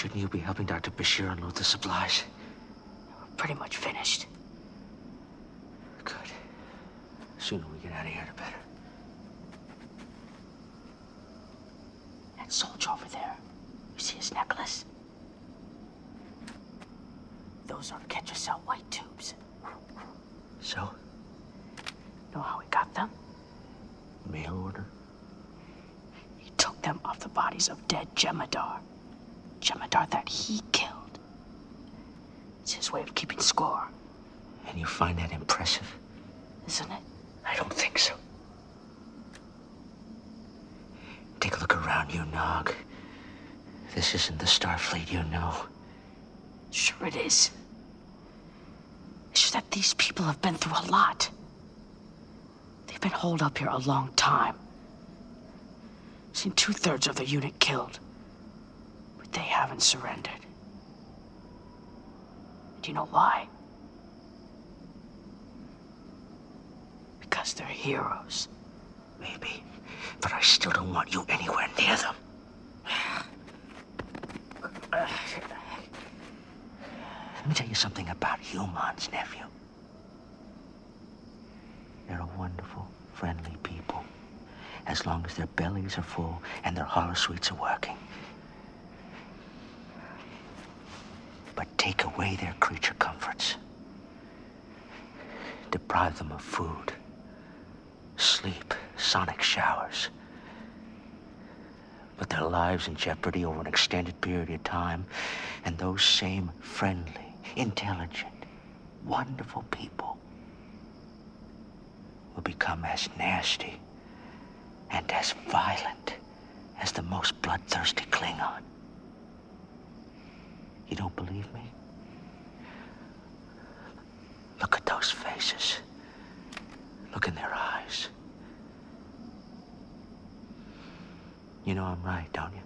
Shouldn't you be helping Dr. Bashir unload the supplies? We're pretty much finished. Good. The Sooner we get out of here, the better. That soldier over there, you see his necklace? Those are Ketracel white tubes. So, Know how we got them? mail order? He took them off the bodies of dead Jem'Hadar. Jem'Hadar that he killed. It's his way of keeping score, And you find that impressive? isn't it? I don't think so. Take a look around you, Nog. This isn't the Starfleet you know. Sure it is. It's just that these people have been through a lot. They've been holed up here a long time. Seen two thirds of the unit killed. But they haven't surrendered. Do you know why? Because they're heroes. Maybe. But I still don't want you anywhere near them. Let me tell you something about humans, nephew. They're a wonderful, friendly people. As long as their bellies are full and their holosuites are working. But take away their creature comforts. Deprive them of food, sleep, sonic showers. Put their lives in jeopardy over an extended period of time, and those same friendly, intelligent, wonderful people will become as nasty and as violent as the most bloodthirsty Klingon. You don't believe me? Look at those faces. Look in their eyes. You know I'm right, don't you?